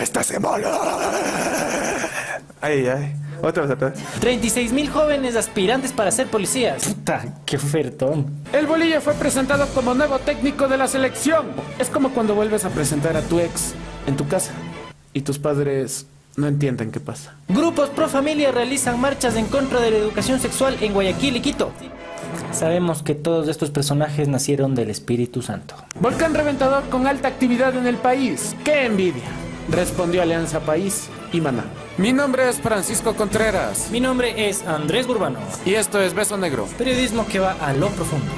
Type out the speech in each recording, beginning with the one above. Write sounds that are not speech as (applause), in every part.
esta semana. Ay, ay. Otra vez, otra vez. 36 mil jóvenes aspirantes para ser policías. Puta, qué ofertón. El bolillo fue presentado como nuevo técnico de la selección. Es como cuando vuelves a presentar a tu ex en tu casa y tus padres no entienden qué pasa. Grupos pro familia realizan marchas en contra de la educación sexual en Guayaquil y Quito. Sabemos que todos estos personajes nacieron del Espíritu Santo. Volcán reventador con alta actividad en el país. ¡Qué envidia! Respondió Alianza País y Maná. Mi nombre es Francisco Contreras Mi nombre es Andrés Burbano. y esto es Beso Negro. Periodismo que va a lo profundo.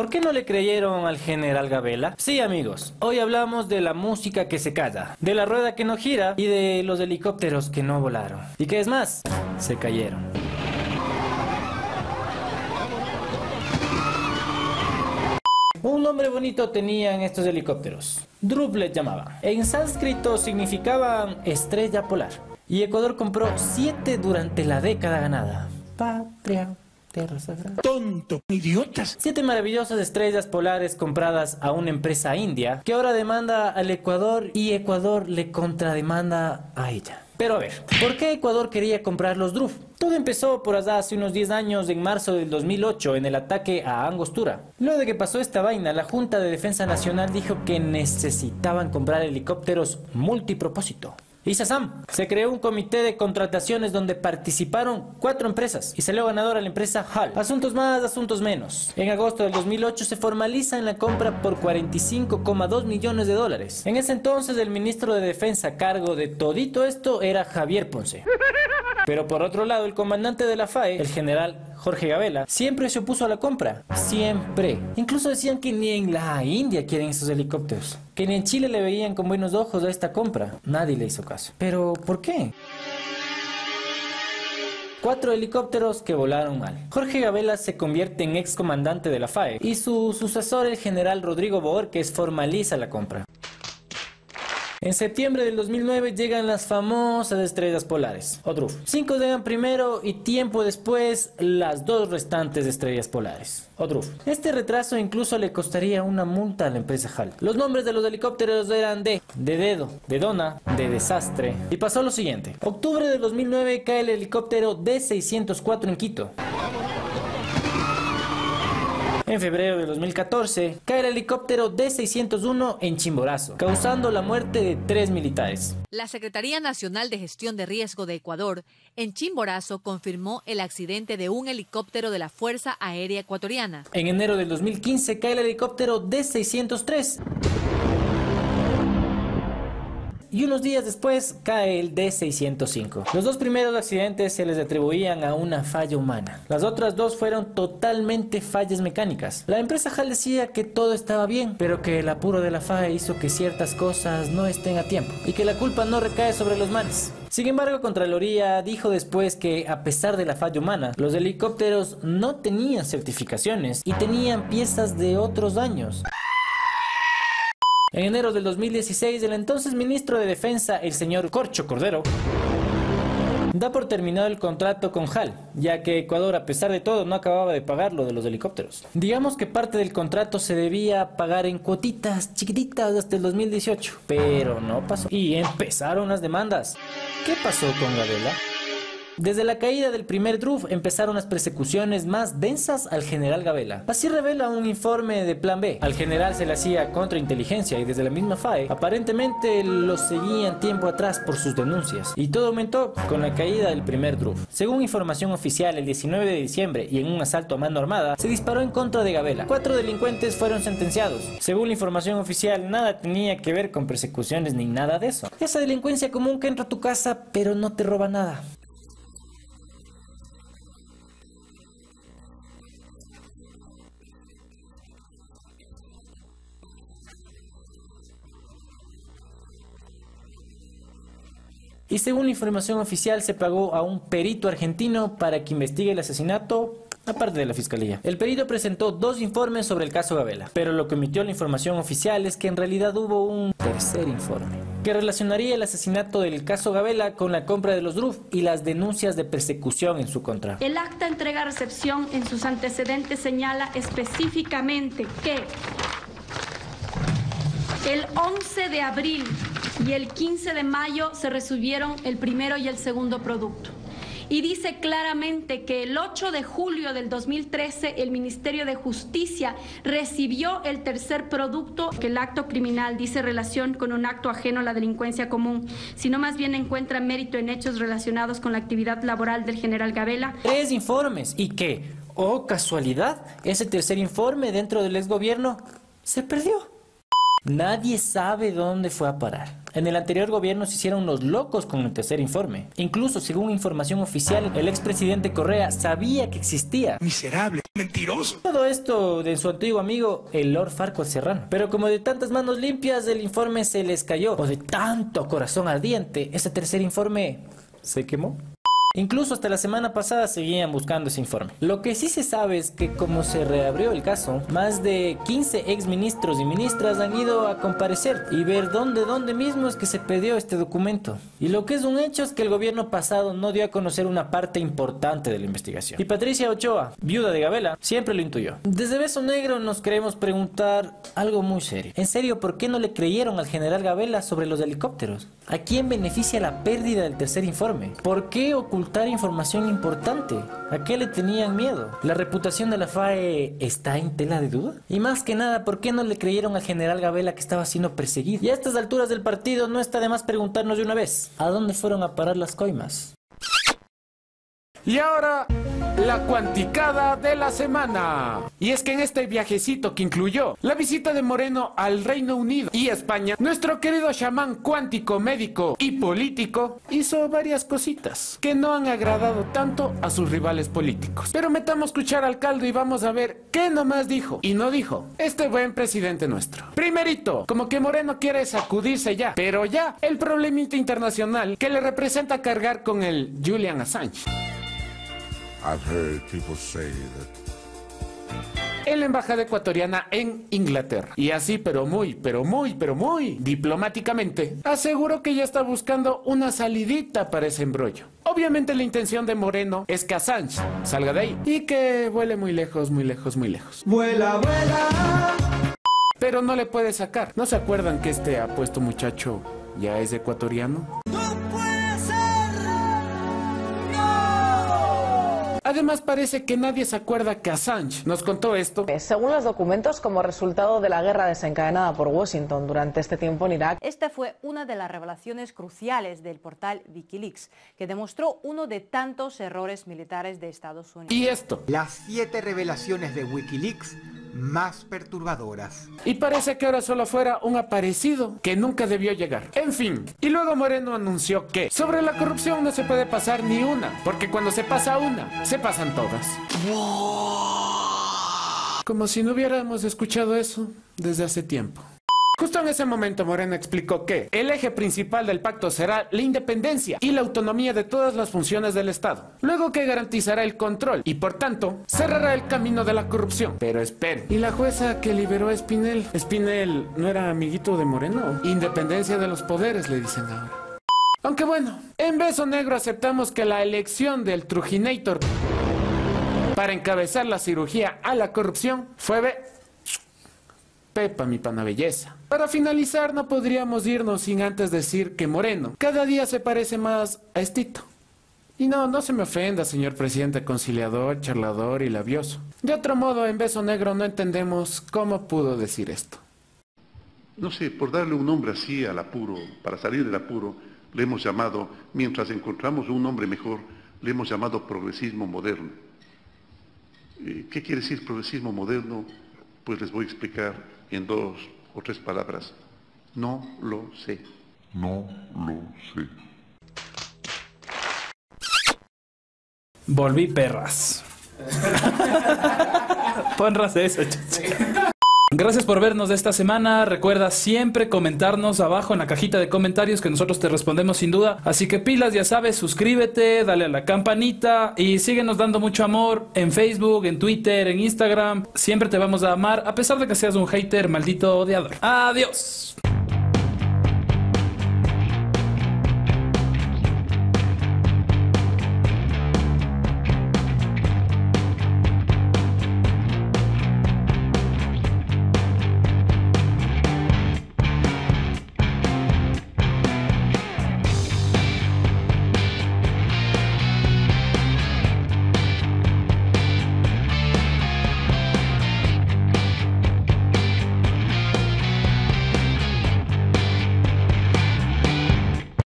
¿Por qué no le creyeron al general Gabela? Sí, amigos, hoy hablamos de la música que se calla, de la rueda que no gira y de los helicópteros que no volaron. ¿Y qué es más? Se cayeron. Un nombre bonito tenían estos helicópteros. Drup les llamaban. En sánscrito significaban estrella polar. Y Ecuador compró siete durante la década ganada. Patria, tierra sagrada. Tonto, idiotas. Siete maravillosas estrellas polares compradas a una empresa india que ahora demanda al Ecuador y Ecuador le contrademanda a ella. Pero a ver, ¿por qué Ecuador quería comprar los Druf? Todo empezó por allá hace unos 10 años, en marzo del 2008, en el ataque a Angostura. Luego de que pasó esta vaina, la Junta de Defensa Nacional dijo que necesitaban comprar helicópteros multipropósito. Y Sasam, se creó un comité de contrataciones donde participaron cuatro empresas y salió ganadora la empresa HAL. Asuntos más, asuntos menos. En agosto del 2008 se formaliza en la compra por 45,2 millones de dólares. En ese entonces el ministro de Defensa a cargo de todito esto era Javier Ponce. Pero por otro lado, el comandante de la FAE, el general Jorge Gabela, siempre se opuso a la compra. Siempre. Incluso decían que ni en la India quieren esos helicópteros. Que ni en Chile le veían con buenos ojos a esta compra. Nadie le hizo caso. Pero, ¿por qué? Cuatro helicópteros que volaron mal. Jorge Gabela se convierte en ex comandante de la FAE y su sucesor, el general Rodrigo Boorques, formaliza la compra. En septiembre del 2009 llegan las famosas estrellas polares, o DRUF. Cinco llegan primero y tiempo después las dos restantes estrellas polares, o DRUF. Este retraso incluso le costaría una multa a la empresa HAL. Los nombres de los helicópteros eran de, de dedo, de dona, de desastre. Y pasó lo siguiente. Octubre del 2009 cae el helicóptero D604 en Quito. En febrero de 2014, cae el helicóptero D-601 en Chimborazo, causando la muerte de tres militares. La Secretaría Nacional de Gestión de Riesgo de Ecuador, en Chimborazo, confirmó el accidente de un helicóptero de la Fuerza Aérea Ecuatoriana. En enero del 2015 cae el helicóptero D-603. Y unos días después cae el D-605. Los dos primeros accidentes se les atribuían a una falla humana. Las otras dos fueron totalmente fallas mecánicas. La empresa HAL decía que todo estaba bien, pero que el apuro de la falla hizo que ciertas cosas no estén a tiempo y que la culpa no recae sobre los manes. Sin embargo, Contraloría dijo después que, a pesar de la falla humana, los helicópteros no tenían certificaciones y tenían piezas de otros años. En enero del 2016, el entonces ministro de Defensa, el señor Corcho Cordero, da por terminado el contrato con HAL, ya que Ecuador, a pesar de todo, no acababa de pagar lo de los helicópteros. Digamos que parte del contrato se debía pagar en cuotitas chiquititas hasta el 2018, pero no pasó. Y empezaron las demandas. ¿Qué pasó con Gabela? Desde la caída del primer DRUF empezaron las persecuciones más densas al general Gabela. Así revela un informe de Plan B. Al general se le hacía contrainteligencia y desde la misma FAE aparentemente lo seguían tiempo atrás por sus denuncias. Y todo aumentó con la caída del primer DRUF. Según información oficial, el 19 de diciembre y en un asalto a mano armada, se disparó en contra de Gabela. Cuatro delincuentes fueron sentenciados. Según la información oficial, nada tenía que ver con persecuciones ni nada de eso. Esa delincuencia común que entra a tu casa pero no te roba nada. Y según la información oficial, se pagó a un perito argentino para que investigue el asesinato, aparte de la fiscalía. El perito presentó dos informes sobre el caso Gabela, pero lo que emitió la información oficial es que en realidad hubo un tercer informe. que relacionaría el asesinato del caso Gabela con la compra de los DRUF y las denuncias de persecución en su contra. El acta entrega-recepción en sus antecedentes señala específicamente que el 11 de abril y el 15 de mayo se recibieron el primero y el segundo producto. Y dice claramente que el 8 de julio del 2013 el Ministerio de Justicia recibió el tercer producto, que el acto criminal dice relación con un acto ajeno a la delincuencia común, sino más bien encuentra mérito en hechos relacionados con la actividad laboral del general Gabela. Tres informes y que, oh casualidad, ese tercer informe dentro del exgobierno se perdió. Nadie sabe dónde fue a parar. En el anterior gobierno se hicieron los locos con el tercer informe. Incluso, según información oficial, el expresidente Correa sabía que existía. Miserable, mentiroso. Todo esto de su antiguo amigo, el Lord Farquaad Serrano. Pero como de tantas manos limpias el informe se les cayó, o de tanto corazón ardiente, ese tercer informe se quemó. Incluso hasta la semana pasada seguían buscando ese informe. Lo que sí se sabe es que como se reabrió el caso, más de 15 ex ministros y ministras han ido a comparecer y ver dónde, dónde mismo es que se pidió este documento. Y lo que es un hecho es que el gobierno pasado no dio a conocer una parte importante de la investigación. Y Patricia Ochoa, viuda de Gabela, siempre lo intuyó. Desde Beso Negro nos queremos preguntar algo muy serio. En serio, ¿por qué no le creyeron al general Gabela sobre los helicópteros? ¿A quién beneficia la pérdida del tercer informe? ¿Por qué ocultar información importante. ¿A qué le tenían miedo? ¿La reputación de la FAE está en tela de duda? Y más que nada, ¿por qué no le creyeron al general Gabela que estaba siendo perseguido? Y a estas alturas del partido no está de más preguntarnos de una vez, ¿a dónde fueron a parar las coimas? Y ahora, la cuanticada de la semana. Y es que en este viajecito que incluyó la visita de Moreno al Reino Unido y España, nuestro querido chamán cuántico, médico y político hizo varias cositas que no han agradado tanto a sus rivales políticos. Pero metamos cuchara al caldo y vamos a ver qué nomás dijo y no dijo este buen presidente nuestro. Primerito, como que Moreno quiere sacudirse ya, pero ya el problemita internacional que le representa cargar con el Julian Assange. I've heard people say that en la embajada ecuatoriana en Inglaterra. Y así, pero muy, pero muy, pero muy diplomáticamente, aseguró que ya está buscando una salidita para ese embrollo. Obviamente la intención de Moreno es que Assange salga de ahí y que vuele muy lejos, muy lejos, muy lejos. Vuela, vuela. Pero no le puede sacar. ¿No se acuerdan que este apuesto muchacho ya es ecuatoriano? Además parece que nadie se acuerda que Assange nos contó esto. Según los documentos, como resultado de la guerra desencadenada por Washington durante este tiempo en Irak, Esta fue una de las revelaciones cruciales del portal Wikileaks, que demostró uno de tantos errores militares de Estados Unidos. Y esto. Las siete revelaciones de Wikileaks más perturbadoras. Y parece que ahora solo fuera un aparecido que nunca debió llegar. En fin, y luego Moreno anunció que sobre la corrupción no se puede pasar ni una, porque cuando se pasa una, se pasan todas. Como si no hubiéramos escuchado eso desde hace tiempo. Justo en ese momento Moreno explicó que el eje principal del pacto será la independencia y la autonomía de todas las funciones del Estado. Luego que garantizará el control y por tanto cerrará el camino de la corrupción. Pero esperen, ¿y la jueza que liberó a Espinel? Espinel no era amiguito de Moreno. Independencia de los poderes, le dicen ahora. Aunque bueno, en Beso Negro aceptamos que la elección del Trujinator para encabezar la cirugía a la corrupción fue Pepa, mi pana belleza. Para finalizar, no podríamos irnos sin antes decir que Moreno cada día se parece más a Estito. Y no, no se me ofenda, señor presidente conciliador, charlador y labioso. De otro modo, en Beso Negro no entendemos cómo pudo decir esto. No sé, por darle un nombre así al apuro, para salir del apuro, le hemos llamado, mientras encontramos un nombre mejor, le hemos llamado progresismo moderno. Eh, ¿Qué quiere decir progresismo moderno? Pues les voy a explicar en dos o tres palabras. No lo sé. no lo sé. Volví perras. (laughs) Ponras eso, chucha. Gracias por vernos esta semana. Recuerda siempre comentarnos abajo en la cajita de comentarios que nosotros te respondemos sin duda. Así que pilas, ya sabes, suscríbete, dale a la campanita y síguenos dando mucho amor en Facebook, en Twitter, en Instagram. Siempre te vamos a amar a pesar de que seas un hater maldito odiador. Adiós.